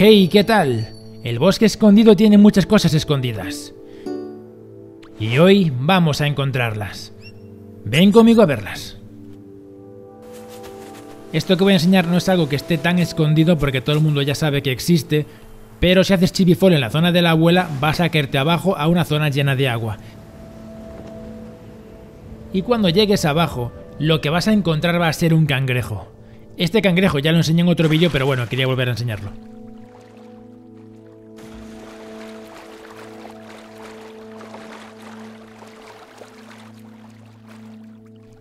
Hey, ¿qué tal? El bosque escondido tiene muchas cosas escondidas. Y hoy vamos a encontrarlas. Ven conmigo a verlas. Esto que voy a enseñar no es algo que esté tan escondido porque todo el mundo ya sabe que existe, pero si haces chibifol en la zona de la abuela vas a caerte abajo a una zona llena de agua. Y cuando llegues abajo, lo que vas a encontrar va a ser un cangrejo. Este cangrejo ya lo enseñé en otro vídeo, pero bueno, quería volver a enseñarlo.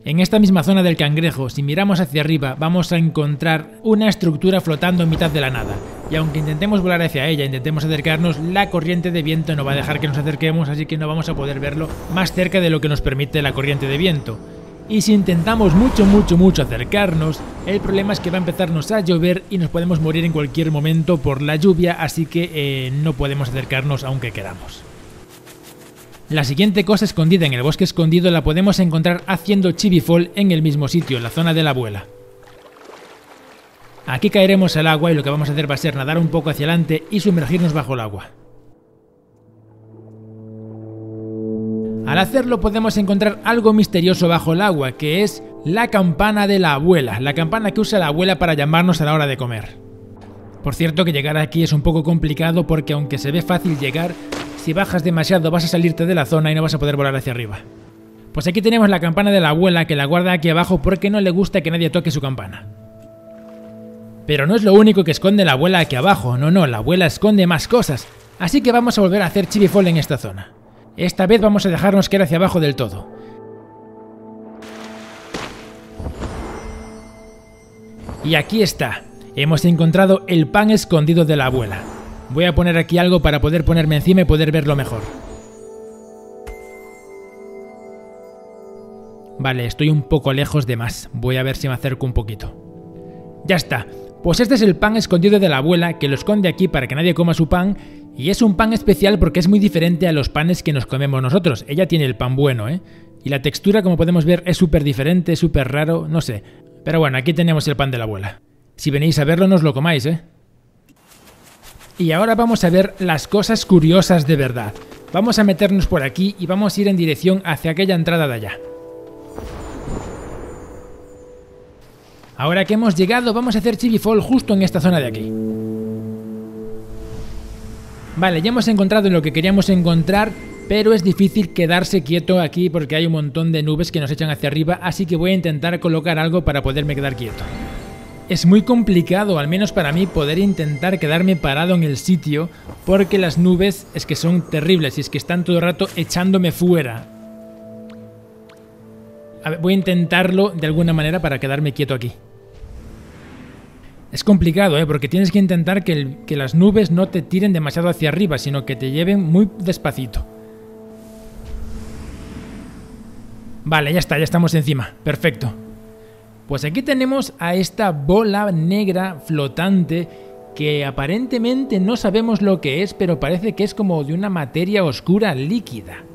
En esta misma zona del cangrejo, si miramos hacia arriba, vamos a encontrar una estructura flotando en mitad de la nada. Y aunque intentemos volar hacia ella, intentemos acercarnos, la corriente de viento no va a dejar que nos acerquemos, así que no vamos a poder verlo más cerca de lo que nos permite la corriente de viento. Y si intentamos mucho, mucho, mucho acercarnos, el problema es que va a empezarnos a llover y nos podemos morir en cualquier momento por la lluvia, así que eh, no podemos acercarnos aunque queramos. La siguiente cosa escondida en el bosque escondido la podemos encontrar haciendo chivifol en el mismo sitio, en la zona de la abuela. Aquí caeremos al agua y lo que vamos a hacer va a ser nadar un poco hacia adelante y sumergirnos bajo el agua. Al hacerlo podemos encontrar algo misterioso bajo el agua, que es la campana de la abuela, la campana que usa la abuela para llamarnos a la hora de comer. Por cierto que llegar aquí es un poco complicado porque aunque se ve fácil llegar, si bajas demasiado vas a salirte de la zona y no vas a poder volar hacia arriba. Pues aquí tenemos la campana de la abuela que la guarda aquí abajo porque no le gusta que nadie toque su campana. Pero no es lo único que esconde la abuela aquí abajo, no, no, la abuela esconde más cosas, así que vamos a volver a hacer chivifol en esta zona. Esta vez vamos a dejarnos caer hacia abajo del todo. Y aquí está, hemos encontrado el pan escondido de la abuela. Voy a poner aquí algo para poder ponerme encima y poder verlo mejor. Vale, estoy un poco lejos de más. Voy a ver si me acerco un poquito. Ya está. Pues este es el pan escondido de la abuela que lo esconde aquí para que nadie coma su pan. Y es un pan especial porque es muy diferente a los panes que nos comemos nosotros. Ella tiene el pan bueno, ¿eh? Y la textura, como podemos ver, es súper diferente, súper raro, no sé. Pero bueno, aquí tenemos el pan de la abuela. Si venís a verlo, no os lo comáis, ¿eh? Y ahora vamos a ver las cosas curiosas de verdad. Vamos a meternos por aquí y vamos a ir en dirección hacia aquella entrada de allá. Ahora que hemos llegado, vamos a hacer Chivifall justo en esta zona de aquí. Vale, ya hemos encontrado lo que queríamos encontrar, pero es difícil quedarse quieto aquí porque hay un montón de nubes que nos echan hacia arriba, así que voy a intentar colocar algo para poderme quedar quieto. Es muy complicado, al menos para mí, poder intentar quedarme parado en el sitio porque las nubes es que son terribles y es que están todo el rato echándome fuera. voy a intentarlo de alguna manera para quedarme quieto aquí. Es complicado, ¿eh? porque tienes que intentar que, que las nubes no te tiren demasiado hacia arriba, sino que te lleven muy despacito. Vale, ya está, ya estamos encima. Perfecto. Pues aquí tenemos a esta bola negra flotante que aparentemente no sabemos lo que es, pero parece que es como de una materia oscura líquida.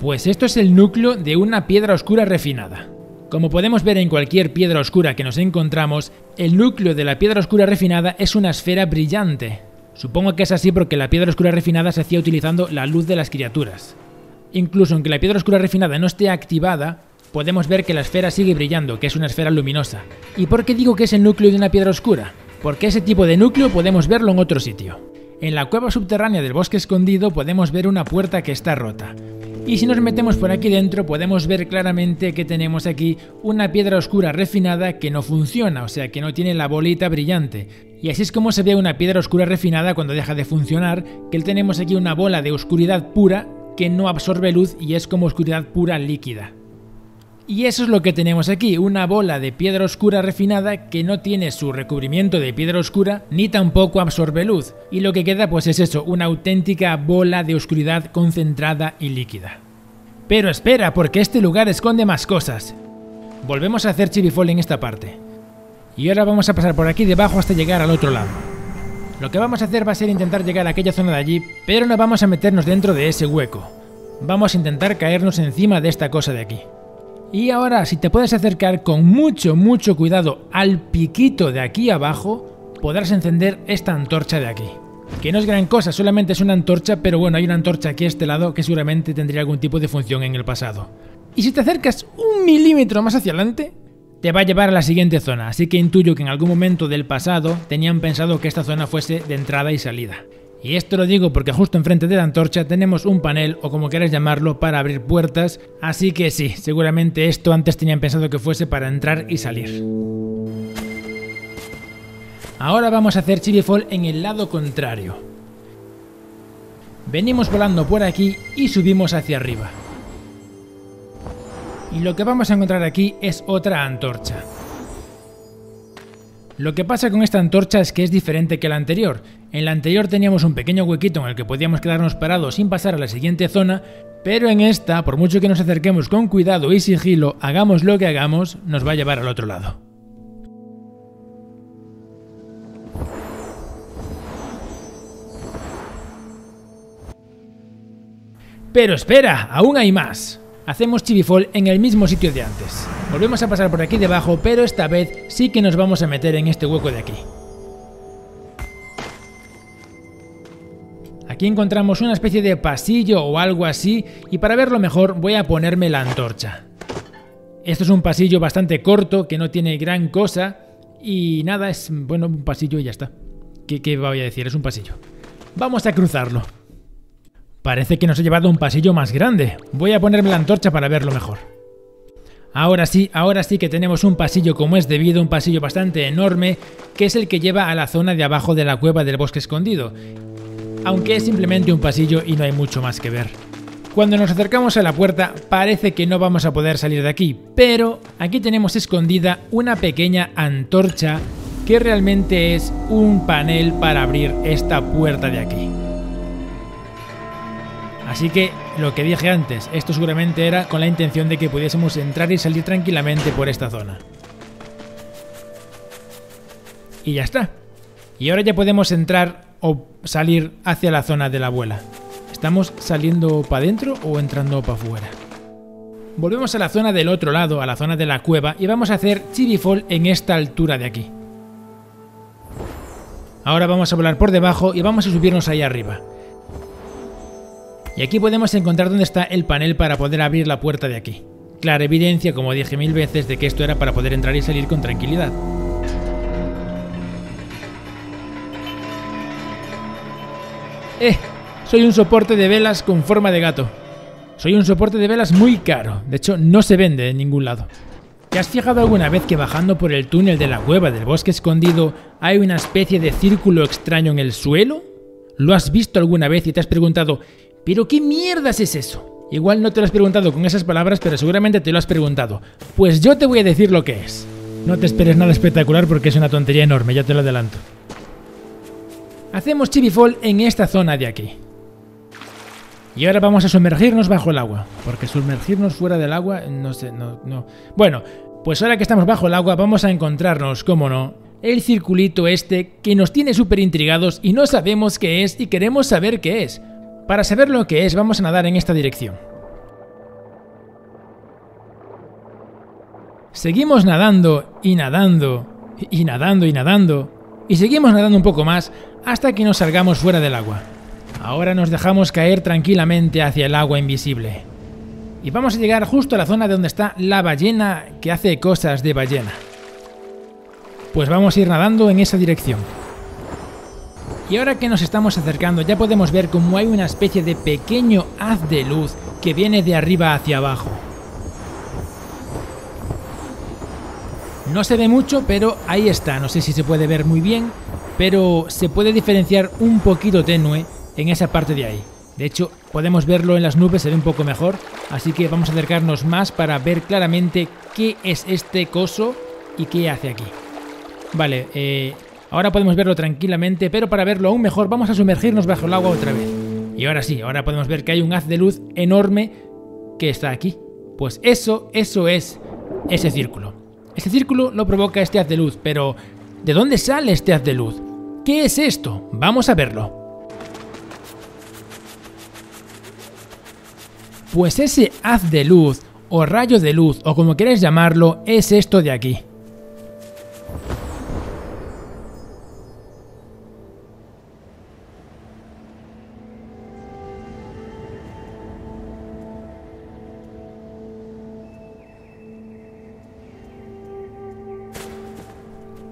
Pues esto es el núcleo de una piedra oscura refinada. Como podemos ver en cualquier piedra oscura que nos encontramos, el núcleo de la piedra oscura refinada es una esfera brillante. Supongo que es así porque la piedra oscura refinada se hacía utilizando la luz de las criaturas. Incluso aunque la piedra oscura refinada no esté activada, podemos ver que la esfera sigue brillando, que es una esfera luminosa. ¿Y por qué digo que es el núcleo de una piedra oscura? Porque ese tipo de núcleo podemos verlo en otro sitio. En la cueva subterránea del bosque escondido podemos ver una puerta que está rota. Y si nos metemos por aquí dentro podemos ver claramente que tenemos aquí una piedra oscura refinada que no funciona, o sea que no tiene la bolita brillante. Y así es como se ve una piedra oscura refinada cuando deja de funcionar, que tenemos aquí una bola de oscuridad pura que no absorbe luz y es como oscuridad pura líquida. Y eso es lo que tenemos aquí, una bola de piedra oscura refinada que no tiene su recubrimiento de piedra oscura ni tampoco absorbe luz. Y lo que queda pues es eso, una auténtica bola de oscuridad concentrada y líquida. Pero espera, porque este lugar esconde más cosas. Volvemos a hacer chivifol en esta parte. Y ahora vamos a pasar por aquí debajo hasta llegar al otro lado. Lo que vamos a hacer va a ser intentar llegar a aquella zona de allí, pero no vamos a meternos dentro de ese hueco. Vamos a intentar caernos encima de esta cosa de aquí. Y ahora, si te puedes acercar con mucho, mucho cuidado al piquito de aquí abajo, podrás encender esta antorcha de aquí. Que no es gran cosa, solamente es una antorcha, pero bueno, hay una antorcha aquí a este lado que seguramente tendría algún tipo de función en el pasado. Y si te acercas un milímetro más hacia adelante, te va a llevar a la siguiente zona, así que intuyo que en algún momento del pasado tenían pensado que esta zona fuese de entrada y salida. Y esto lo digo porque justo enfrente de la antorcha tenemos un panel o como quieras llamarlo para abrir puertas, así que sí, seguramente esto antes tenían pensado que fuese para entrar y salir. Ahora vamos a hacer Chibifall en el lado contrario. Venimos volando por aquí y subimos hacia arriba. Y lo que vamos a encontrar aquí es otra antorcha. Lo que pasa con esta antorcha es que es diferente que la anterior. En la anterior teníamos un pequeño huequito en el que podíamos quedarnos parados sin pasar a la siguiente zona, pero en esta, por mucho que nos acerquemos con cuidado y sigilo, hagamos lo que hagamos, nos va a llevar al otro lado. Pero espera, aún hay más. Hacemos chivifol en el mismo sitio de antes. Volvemos a pasar por aquí debajo, pero esta vez sí que nos vamos a meter en este hueco de aquí. Aquí encontramos una especie de pasillo o algo así, y para verlo mejor voy a ponerme la antorcha. Esto es un pasillo bastante corto, que no tiene gran cosa, y nada, es bueno, un pasillo y ya está. ¿Qué, qué voy a decir? Es un pasillo. Vamos a cruzarlo. Parece que nos ha llevado un pasillo más grande. Voy a ponerme la antorcha para verlo mejor. Ahora sí, ahora sí que tenemos un pasillo como es debido, un pasillo bastante enorme, que es el que lleva a la zona de abajo de la cueva del bosque escondido. Aunque es simplemente un pasillo y no hay mucho más que ver. Cuando nos acercamos a la puerta parece que no vamos a poder salir de aquí, pero aquí tenemos escondida una pequeña antorcha que realmente es un panel para abrir esta puerta de aquí. Así que lo que dije antes, esto seguramente era con la intención de que pudiésemos entrar y salir tranquilamente por esta zona. Y ya está. Y ahora ya podemos entrar o salir hacia la zona de la abuela. ¿Estamos saliendo para adentro o entrando para afuera? Volvemos a la zona del otro lado, a la zona de la cueva, y vamos a hacer Chibifall en esta altura de aquí. Ahora vamos a volar por debajo y vamos a subirnos ahí arriba. Y aquí podemos encontrar dónde está el panel para poder abrir la puerta de aquí. Clara evidencia, como dije mil veces, de que esto era para poder entrar y salir con tranquilidad. ¡Eh! Soy un soporte de velas con forma de gato. Soy un soporte de velas muy caro, de hecho no se vende en ningún lado. ¿Te has fijado alguna vez que bajando por el túnel de la cueva del bosque escondido hay una especie de círculo extraño en el suelo? ¿Lo has visto alguna vez y te has preguntado, ¿Pero qué mierdas es eso? Igual no te lo has preguntado con esas palabras, pero seguramente te lo has preguntado. Pues yo te voy a decir lo que es. No te esperes nada espectacular porque es una tontería enorme, ya te lo adelanto. Hacemos chibifol en esta zona de aquí. Y ahora vamos a sumergirnos bajo el agua, porque sumergirnos fuera del agua, no sé, no, no. Bueno, pues ahora que estamos bajo el agua vamos a encontrarnos, cómo no, el circulito este que nos tiene súper intrigados y no sabemos qué es y queremos saber qué es. Para saber lo que es, vamos a nadar en esta dirección. Seguimos nadando y nadando y nadando y nadando y seguimos nadando un poco más hasta que nos salgamos fuera del agua. Ahora nos dejamos caer tranquilamente hacia el agua invisible. Y vamos a llegar justo a la zona donde está la ballena que hace cosas de ballena. Pues vamos a ir nadando en esa dirección. Y ahora que nos estamos acercando ya podemos ver cómo hay una especie de pequeño haz de luz que viene de arriba hacia abajo. No se ve mucho, pero ahí está. No sé si se puede ver muy bien, pero se puede diferenciar un poquito tenue en esa parte de ahí. De hecho, podemos verlo en las nubes, se ve un poco mejor, así que vamos a acercarnos más para ver claramente qué es este coso y qué hace aquí. Vale, eh, Ahora podemos verlo tranquilamente, pero para verlo aún mejor vamos a sumergirnos bajo el agua otra vez. Y ahora sí, ahora podemos ver que hay un haz de luz enorme que está aquí. Pues eso, eso es ese círculo. Ese círculo lo provoca este haz de luz, pero ¿de dónde sale este haz de luz? ¿Qué es esto? Vamos a verlo. Pues ese haz de luz, o rayo de luz, o como queráis llamarlo, es esto de aquí.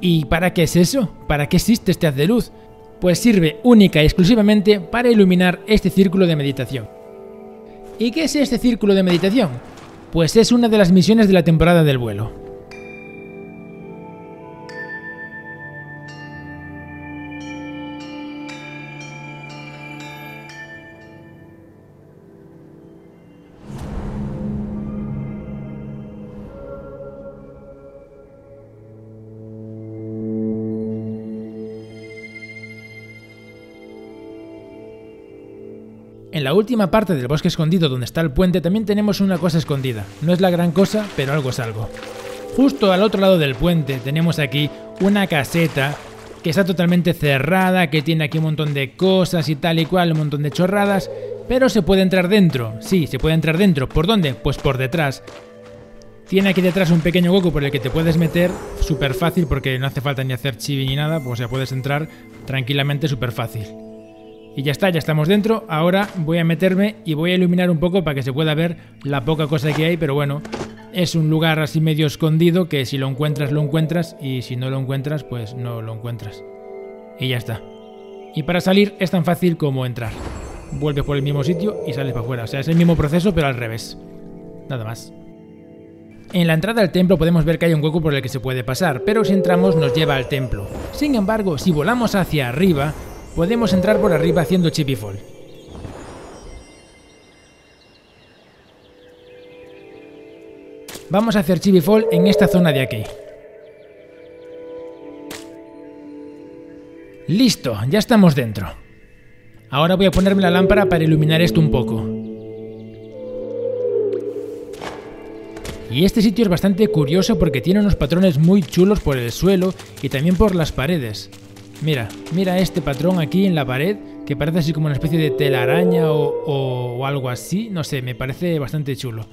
¿Y para qué es eso? ¿Para qué existe este haz de luz? Pues sirve única y exclusivamente para iluminar este círculo de meditación. ¿Y qué es este círculo de meditación? Pues es una de las misiones de la temporada del vuelo. En la última parte del bosque escondido donde está el puente también tenemos una cosa escondida. No es la gran cosa, pero algo es algo. Justo al otro lado del puente tenemos aquí una caseta que está totalmente cerrada, que tiene aquí un montón de cosas y tal y cual, un montón de chorradas, pero se puede entrar dentro. Sí, se puede entrar dentro. ¿Por dónde? Pues por detrás. Tiene aquí detrás un pequeño hueco por el que te puedes meter súper fácil porque no hace falta ni hacer chibi ni nada, pues ya puedes entrar tranquilamente súper fácil. Y ya está, ya estamos dentro. Ahora voy a meterme y voy a iluminar un poco para que se pueda ver la poca cosa que hay, pero bueno, es un lugar así medio escondido que si lo encuentras, lo encuentras y si no lo encuentras, pues no lo encuentras. Y ya está. Y para salir es tan fácil como entrar. Vuelves por el mismo sitio y sales para afuera. O sea, es el mismo proceso, pero al revés. Nada más. En la entrada al templo podemos ver que hay un hueco por el que se puede pasar, pero si entramos nos lleva al templo. Sin embargo, si volamos hacia arriba, Podemos entrar por arriba haciendo chipifall. Vamos a hacer chipifall en esta zona de aquí. Listo, ya estamos dentro. Ahora voy a ponerme la lámpara para iluminar esto un poco. Y este sitio es bastante curioso porque tiene unos patrones muy chulos por el suelo y también por las paredes. Mira, mira este patrón aquí en la pared, que parece así como una especie de telaraña o, algo así. No sé, me parece bastante chulo.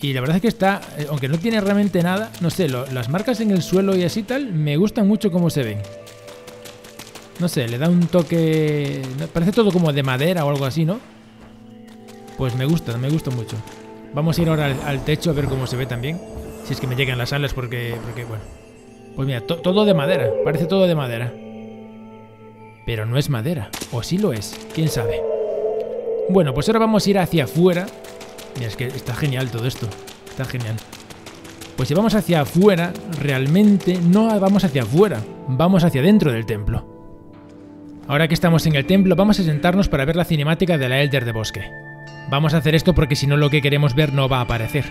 Y la verdad es que está, eh, aunque no tiene realmente nada, no sé, las marcas en el suelo y así tal, me gustan mucho cómo se ven. No sé, le da un toque... Parece todo como de madera o algo así, ¿no? Pues me gusta, me gusta mucho. Vamos a ir ahora al, techo a ver cómo se ve también. Si es que me llegan las alas porque, porque bueno. Pues mira, todo de madera, parece todo de madera. Pero no es madera. ¿O sí lo es? ¿Quién sabe? Bueno, pues ahora vamos a ir hacia afuera. Mira, es que está genial todo esto. Está genial. Pues si vamos hacia afuera, realmente no vamos hacia afuera. Vamos hacia dentro del templo. Ahora que estamos en el templo, vamos a sentarnos para ver la cinemática de la Elder de Bosque. Vamos a hacer esto porque si no lo que queremos ver no va a aparecer.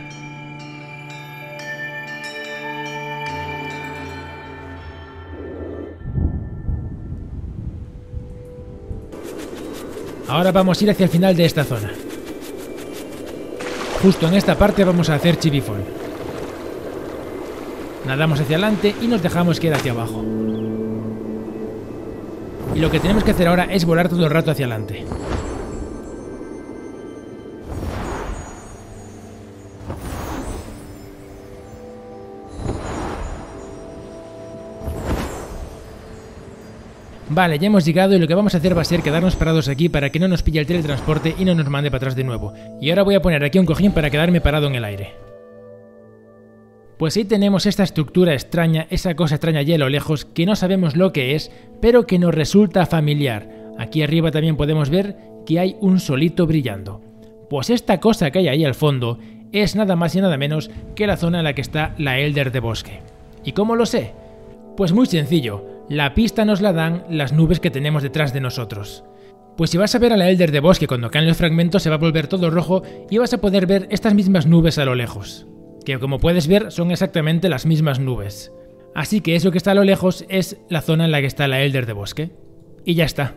Ahora vamos a ir hacia el final de esta zona. Justo en esta parte vamos a hacer chivifol. Nadamos hacia adelante y nos dejamos caer hacia abajo. Y lo que tenemos que hacer ahora es volar todo el rato hacia adelante. Vale, ya hemos llegado y lo que vamos a hacer va a ser quedarnos parados aquí para que no nos pille el teletransporte y no nos mande para atrás de nuevo. Y ahora voy a poner aquí un cojín para quedarme parado en el aire. Pues ahí tenemos esta estructura extraña, esa cosa extraña allí a lo lejos que no sabemos lo que es, pero que nos resulta familiar. Aquí arriba también podemos ver que hay un solito brillando. Pues esta cosa que hay ahí al fondo es nada más y nada menos que la zona en la que está la Elder de Bosque. ¿Y cómo lo sé? Pues muy sencillo, la pista nos la dan las nubes que tenemos detrás de nosotros. Pues si vas a ver a la Elder de Bosque cuando caen los fragmentos se va a volver todo rojo y vas a poder ver estas mismas nubes a lo lejos. Que como puedes ver son exactamente las mismas nubes. Así que eso que está a lo lejos es la zona en la que está la Elder de Bosque. Y ya está.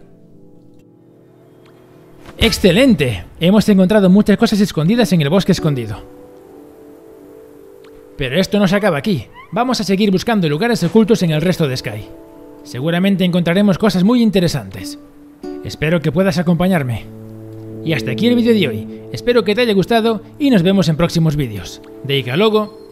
¡Excelente! Hemos encontrado muchas cosas escondidas en el bosque escondido. Pero esto no se acaba aquí. Vamos a seguir buscando lugares ocultos en el resto de Sky. Seguramente encontraremos cosas muy interesantes. Espero que puedas acompañarme. Y hasta aquí el vídeo de hoy. Espero que te haya gustado y nos vemos en próximos vídeos. De Logo